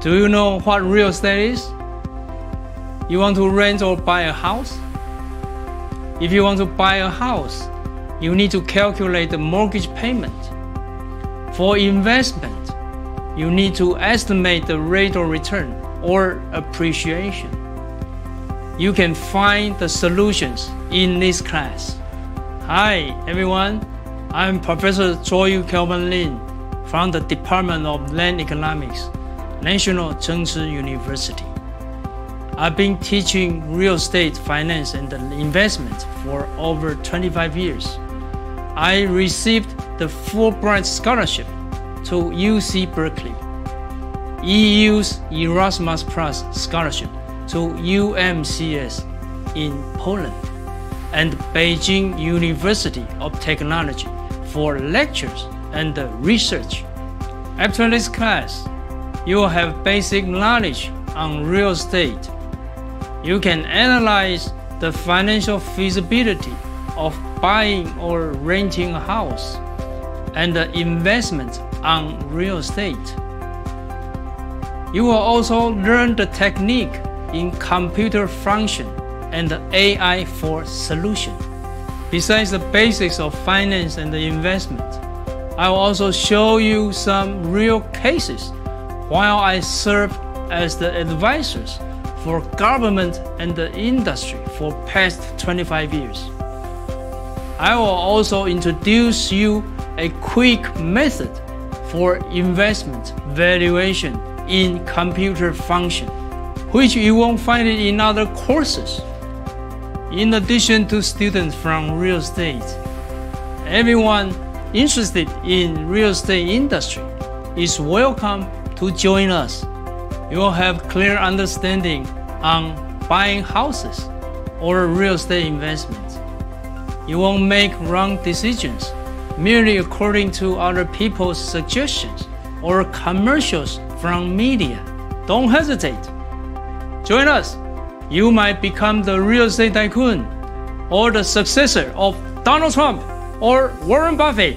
Do you know what real estate is? You want to rent or buy a house? If you want to buy a house, you need to calculate the mortgage payment. For investment, you need to estimate the rate of return or appreciation. You can find the solutions in this class. Hi everyone, I'm Professor Joy Kelvin Lin from the Department of Land Economics National Chengchi University. I've been teaching real estate finance and investment for over 25 years. I received the Fulbright Scholarship to UC Berkeley, EU's Erasmus Plus Scholarship to UMCS in Poland, and Beijing University of Technology for lectures and research. After this class, you will have basic knowledge on real estate. You can analyze the financial feasibility of buying or renting a house and the investment on real estate. You will also learn the technique in computer function and AI for solution. Besides the basics of finance and investment, I will also show you some real cases while I serve as the advisors for government and the industry for past 25 years. I will also introduce you a quick method for investment valuation in computer function, which you won't find in other courses. In addition to students from real estate, everyone interested in real estate industry is welcome to join us. You will have clear understanding on buying houses or real estate investments. You won't make wrong decisions merely according to other people's suggestions or commercials from media. Don't hesitate. Join us you might become the real estate tycoon or the successor of Donald Trump or Warren Buffett.